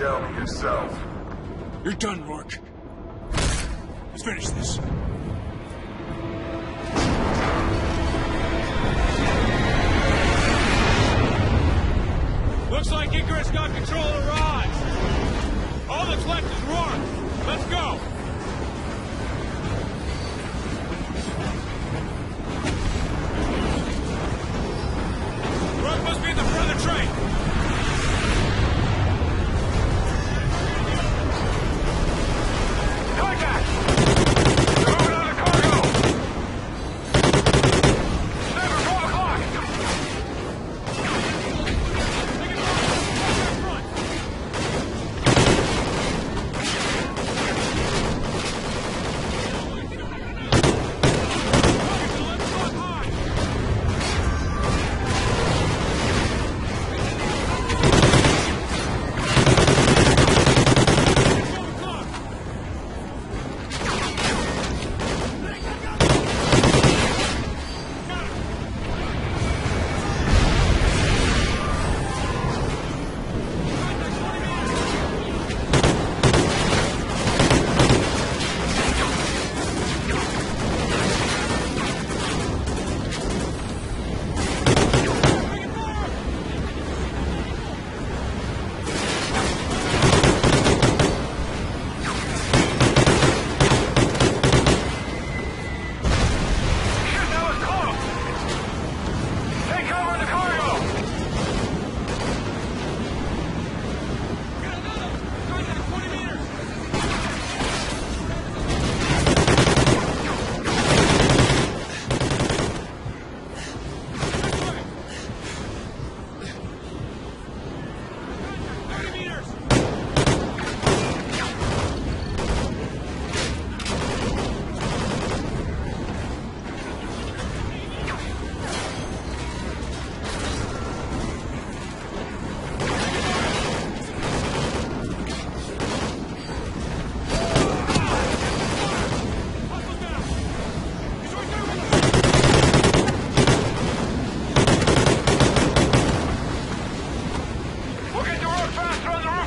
Me yourself. You're done, Rorke. Let's finish this. faster on the road!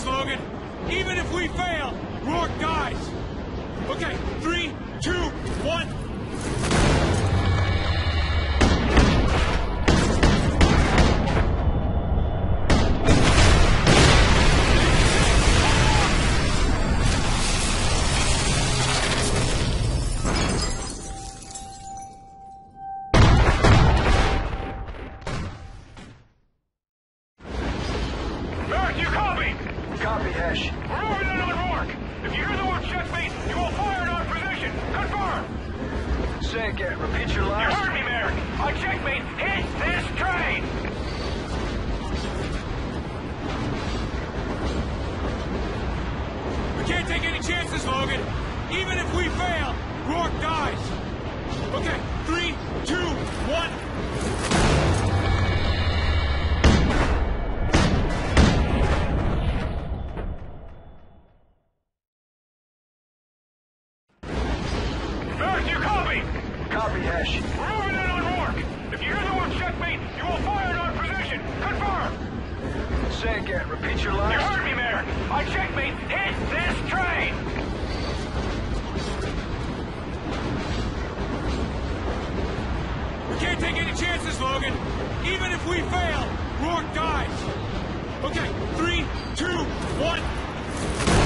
Chances, Logan. Even if we fail, Rorke dies. Okay, three, two, one. Me, Merrick. A checkmate hit this train. We can't take any chances, Logan. Even if we fail, Rorke dies. Okay, three, two, one. Merrick, you copy? Copy, Hesh. We're moving in on Rorke. If you hear the word checkmate, you will fire in our position. Confirm. Say your You heard me, Merrick. My checkmate hit this train. We can't take any chances, Logan. Even if we fail, Rorke dies. Okay, three, two, one.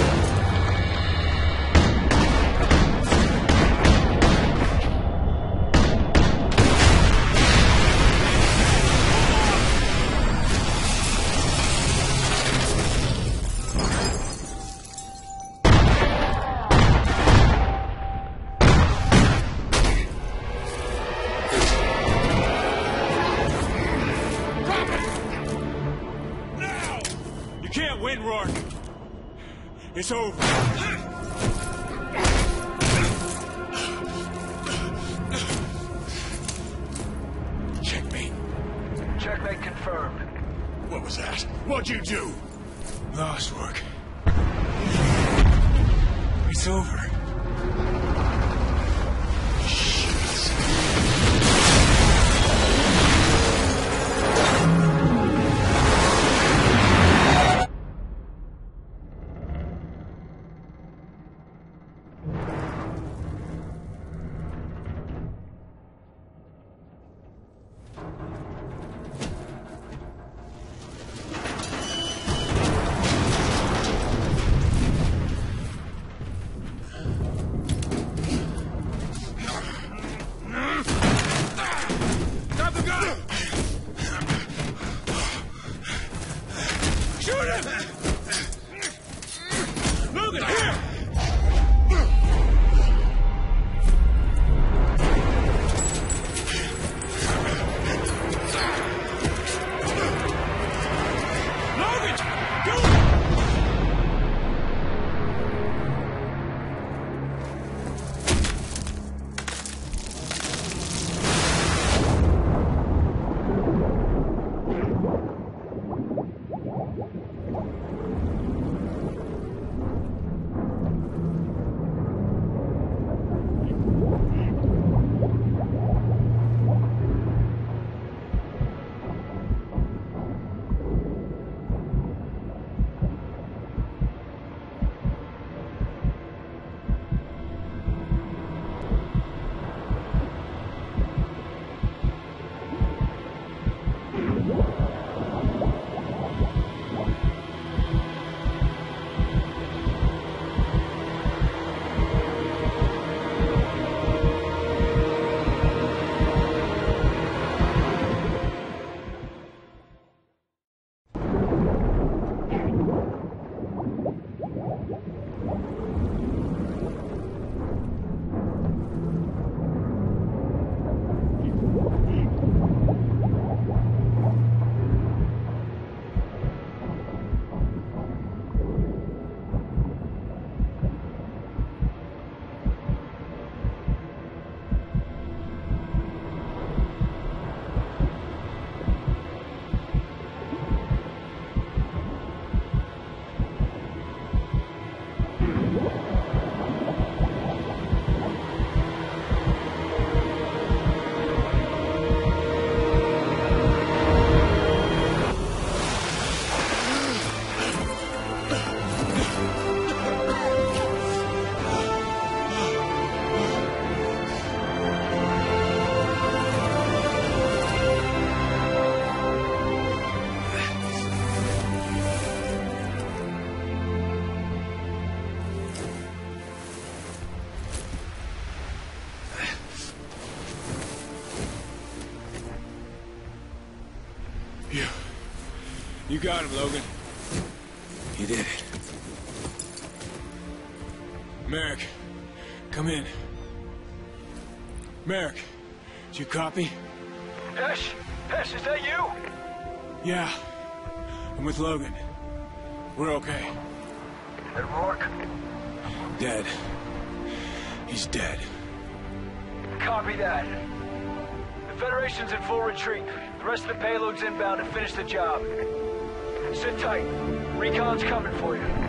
It's over. Checkmate. Checkmate confirmed. What was that? What'd you do? Lost work. It's over. You got him, Logan. You did it. Merrick, come in. Merrick, do you copy? Hesh? Hesh, is that you? Yeah. I'm with Logan. We're okay. And Rorke? Dead. He's dead. Copy that. The Federation's in full retreat. The rest of the payload's inbound to finish the job. Sit tight. Recon's coming for you.